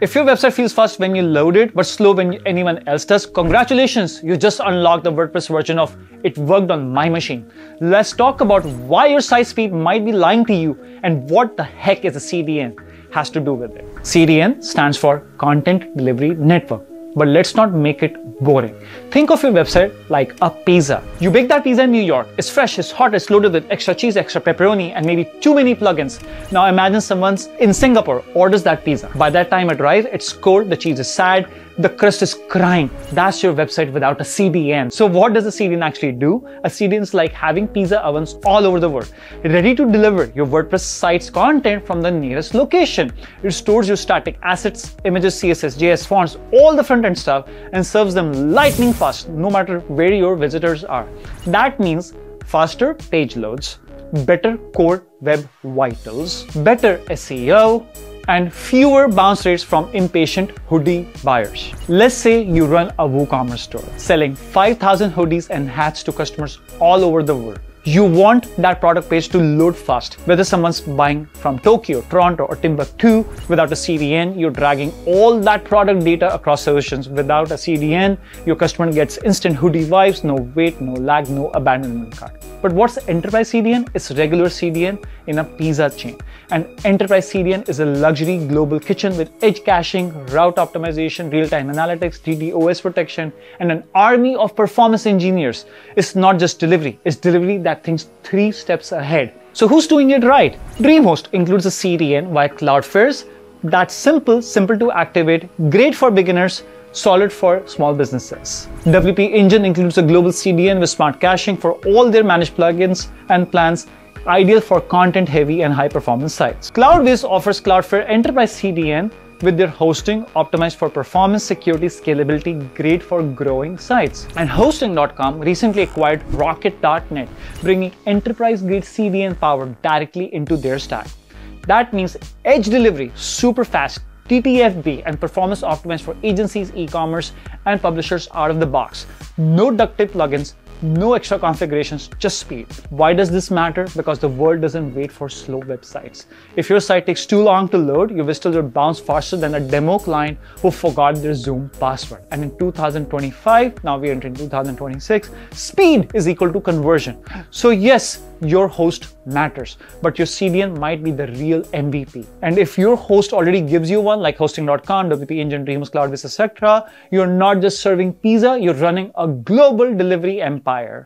If your website feels fast when you load it, but slow when anyone else does, congratulations, you just unlocked the WordPress version of It Worked on My Machine. Let's talk about why your site speed might be lying to you and what the heck is a CDN has to do with it. CDN stands for Content Delivery Network but let's not make it boring. Think of your website like a pizza. You bake that pizza in New York. It's fresh, it's hot, it's loaded with extra cheese, extra pepperoni, and maybe too many plugins. Now imagine someone's in Singapore orders that pizza. By that time it arrives, it's cold, the cheese is sad, the crust is crying. That's your website without a CDN. So what does a CDN actually do? A CDN is like having pizza ovens all over the world, ready to deliver your WordPress site's content from the nearest location. It stores your static assets, images, CSS, JS fonts, all the front-end stuff, and serves them lightning fast, no matter where your visitors are. That means faster page loads, better core web vitals, better SEO, and fewer bounce rates from impatient hoodie buyers. Let's say you run a WooCommerce store selling 5,000 hoodies and hats to customers all over the world. You want that product page to load fast. Whether someone's buying from Tokyo, Toronto, or Timbuktu without a CDN, you're dragging all that product data across solutions. Without a CDN, your customer gets instant hoodie vibes, no wait, no lag, no abandonment cart. But what's enterprise CDN? It's regular CDN in a pizza chain. And enterprise CDN is a luxury global kitchen with edge caching, route optimization, real-time analytics, DDoS protection, and an army of performance engineers. It's not just delivery, it's delivery that thinks three steps ahead. So who's doing it right? DreamHost includes a CDN via Cloudflare's that's simple, simple to activate, great for beginners, solid for small businesses. WP Engine includes a global CDN with smart caching for all their managed plugins and plans, ideal for content-heavy and high-performance sites. Cloudways offers Cloudflare Enterprise CDN with their hosting optimized for performance, security, scalability, great for growing sites. And Hosting.com recently acquired Rocket.net, bringing enterprise-grade CDN power directly into their stack. That means edge delivery, super fast, TTFB and performance optimized for agencies, e-commerce, and publishers out of the box. No duct tape plugins, no extra configurations, just speed. Why does this matter? Because the world doesn't wait for slow websites. If your site takes too long to load, your visitors will bounce faster than a demo client who forgot their Zoom password. And in 2025, now we are in 2026, speed is equal to conversion. So yes, your host matters, but your CDN might be the real MVP. And if your host already gives you one, like hosting.com, WP Engine, Dreamhost, Cloudways, etc., you're not just serving pizza, you're running a global delivery empire.